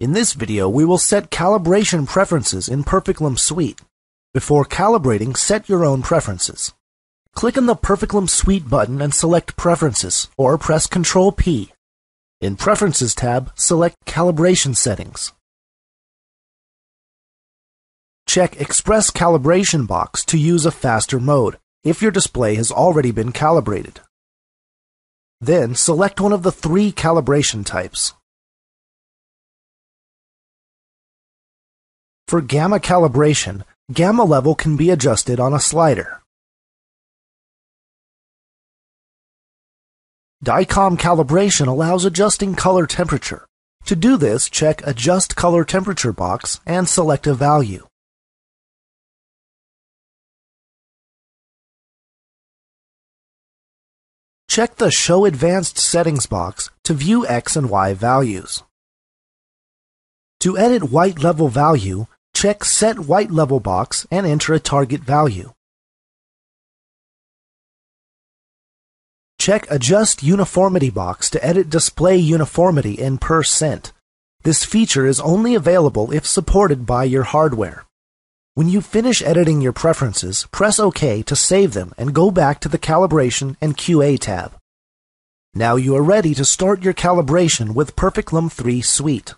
In this video, we will set calibration preferences in PerfectLum Suite. Before calibrating, set your own preferences. Click on the PerfectLum Suite button and select Preferences, or press Ctrl P. In Preferences tab, select Calibration Settings. Check Express Calibration box to use a faster mode, if your display has already been calibrated. Then select one of the three calibration types. For gamma calibration, gamma level can be adjusted on a slider. DICOM calibration allows adjusting color temperature. To do this, check Adjust Color Temperature box and select a value. Check the Show Advanced Settings box to view X and Y values. To edit white level value, check Set White Level box and enter a target value. Check Adjust Uniformity box to edit display uniformity in percent. This feature is only available if supported by your hardware. When you finish editing your preferences, press OK to save them and go back to the Calibration and QA tab. Now you are ready to start your calibration with PerfectLum 3 Suite.